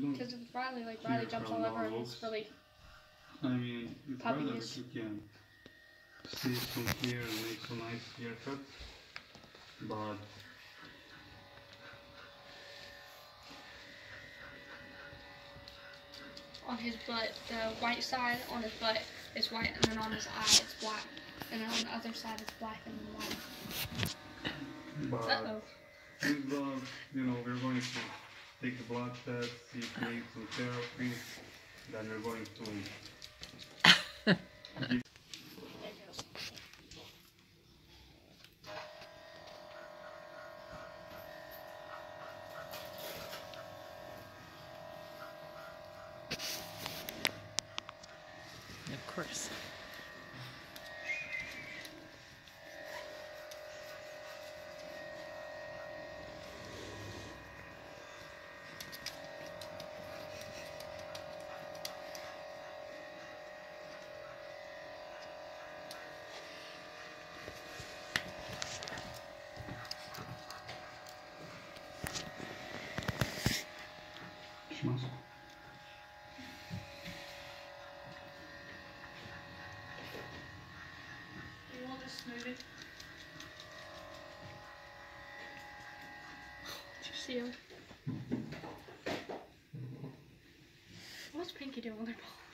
Because with Riley, like Riley jumps all over and it's really I mean, better if you can see from here and make some nice haircut. But on his butt. The white side on his butt is white, and then on his eye it's black, and then on the other side it's black and white. but Uh oh. with the, you know, we're going to take a blood test, see if we need some therapy. Then we're going to Of course. You see him? What's Pinky doing with her ball?